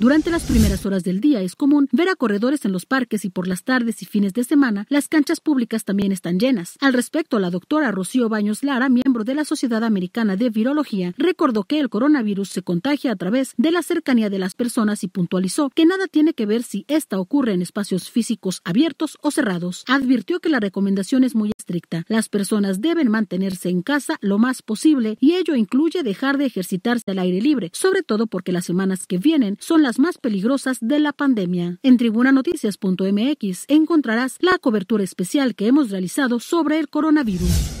Durante las primeras horas del día es común ver a corredores en los parques y por las tardes y fines de semana las canchas públicas también están llenas. Al respecto, la doctora Rocío Baños Lara, miembro de la Sociedad Americana de Virología, recordó que el coronavirus se contagia a través de la cercanía de las personas y puntualizó que nada tiene que ver si esta ocurre en espacios físicos abiertos o cerrados. Advirtió que la recomendación es muy estricta. Las personas deben mantenerse en casa lo más posible y ello incluye dejar de ejercitarse al aire libre, sobre todo porque las semanas que vienen son las más peligrosas de la pandemia. En tribunanoticias.mx encontrarás la cobertura especial que hemos realizado sobre el coronavirus.